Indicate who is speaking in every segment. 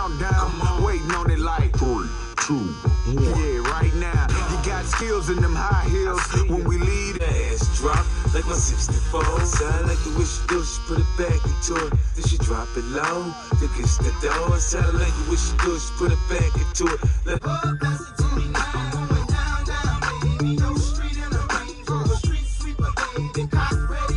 Speaker 1: countdown, waiting on it like three, two, one. Yeah, right now. You got skills in them high heels. When we lead,
Speaker 2: ass drop like my 64. Sound like the way she do, she put it back into it. Then she drop it low, then kiss the door. Sound like the way she do, she put it back into it. Like, oh, pass it to me now. I'm going down, down, baby. No street in a Range Rover, street sweeper, baby. Cock ready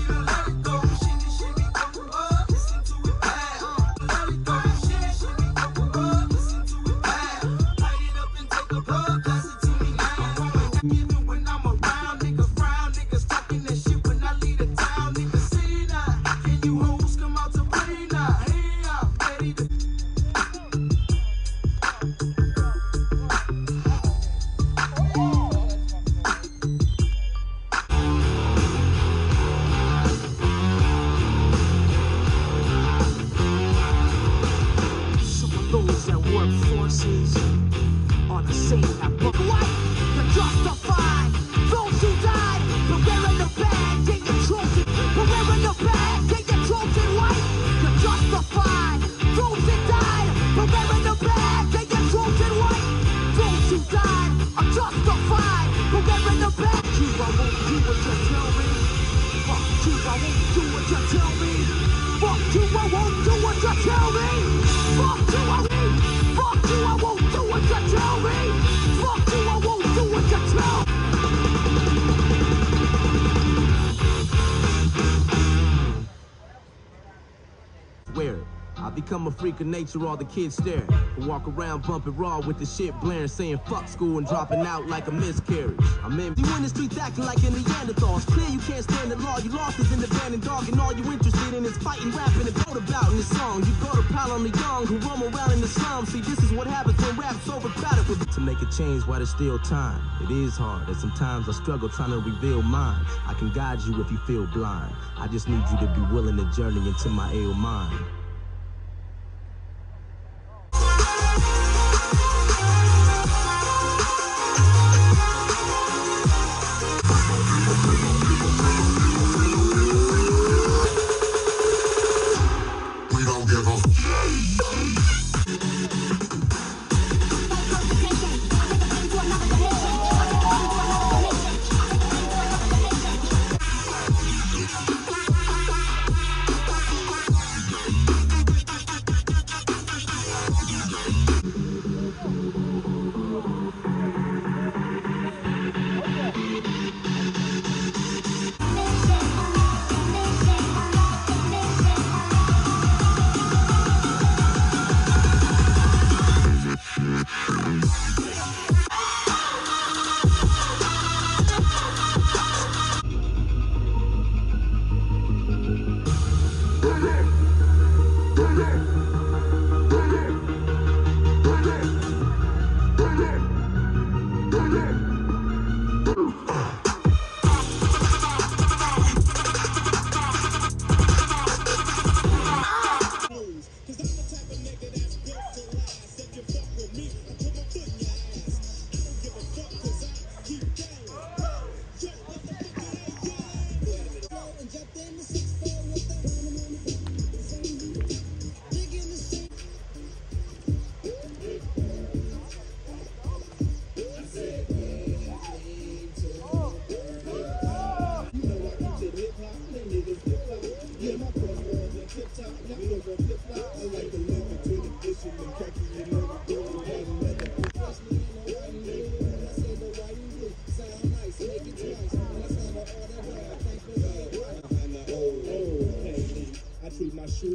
Speaker 3: become a freak of nature, all the kids stare. I walk around bumping raw with the shit blaring, saying fuck school and dropping out like a miscarriage. I'm in. You in the streets acting like a Neanderthal. It's clear you can't stand the law. You lost is in the band and dog, and all you interested in is fighting, rapping, and wrote about in the song. You go to pile on the young who roam around in the slums. See, this is what happens when rap's overcrowded. With to make a change while there's still time. It is hard, and sometimes I struggle trying to reveal mine. I can guide you if you feel blind. I just need you to be willing to journey into my ill mind.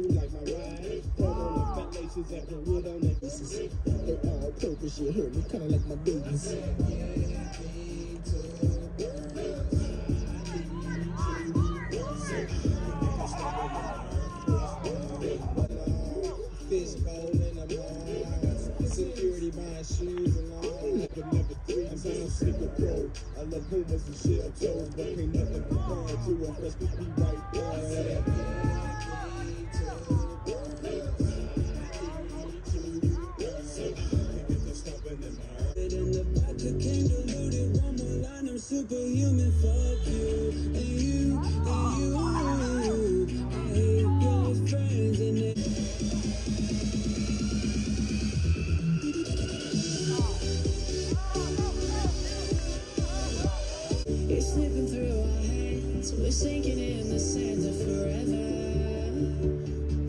Speaker 4: Like my ride. Chrome on the fat laces and the wood on the This is it. They all purpose, you heard me, kinda like my babies. Love Pumas and shit, I'm told, but ain't nothing compared to a fresh
Speaker 2: sinking in the sands of forever.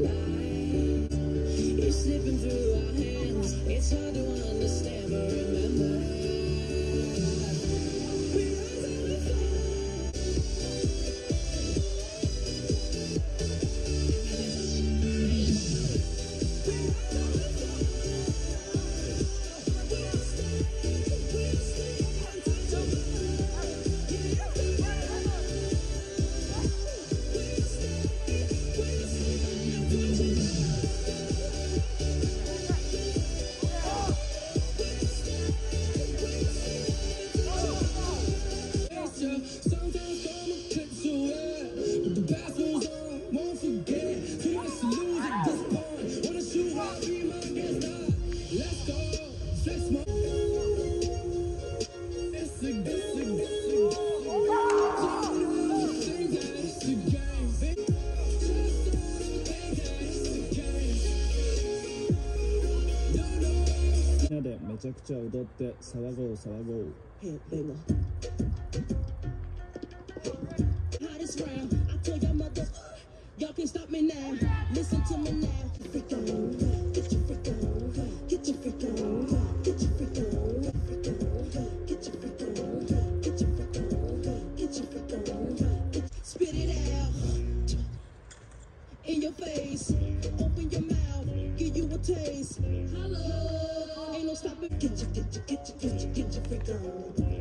Speaker 2: Life,
Speaker 5: slipping through our hands. It's hard to understand, but remember.
Speaker 4: 진짜 얻었대 사와고 사와고
Speaker 5: 해뱅어 Hottest I tell y'all mother Y'all can stop me now. Listen to me now. Get your freak on Get your freak on Get your freak on Get your freak on Spit it out In your face. Open your mouth Give you a taste. Hello no stopping. Get your, get your, get your, get get your freak on.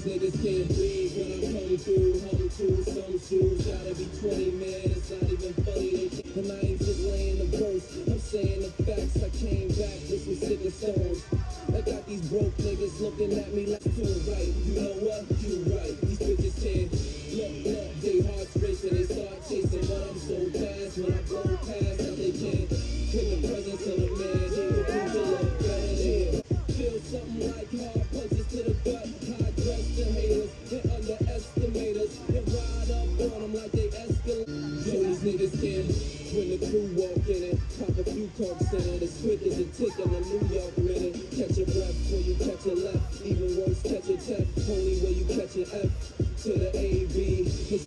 Speaker 4: Niggas can't breathe when I'm coming through, home to some shoes. Gotta be 20, man, it's not even funny. And I ain't just laying the verse, saying the facts. I came back with some sick stones. I got these broke niggas looking at me like too right. You know what? You right. These bitches can't look, look, they hearts racing, they start chasing, but I'm so fast when I go past that they can't. In the presence of the Three.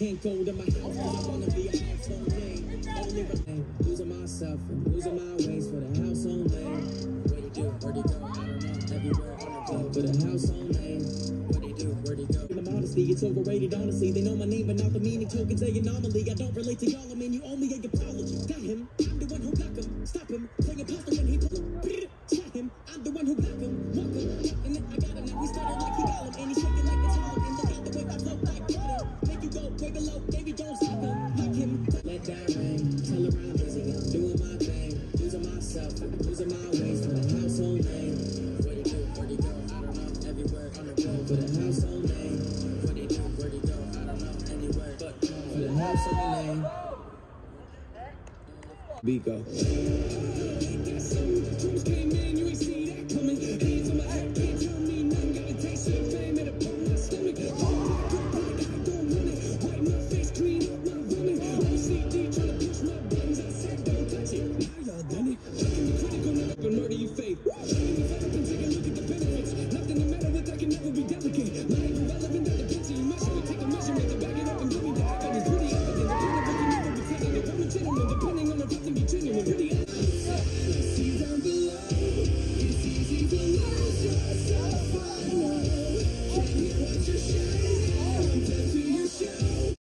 Speaker 4: can't go to my house I wanna be a house name. Only losing myself
Speaker 6: and losing my ways for the household name. What you do, where'd you go? I don't know. Everywhere on the globe for the household name. What you do, where'd you go?
Speaker 5: In my modesty, it's overrated, honestly. They know my name, but not the meaning. Token's they anomaly. I don't relate to y'all. singing name. Biko.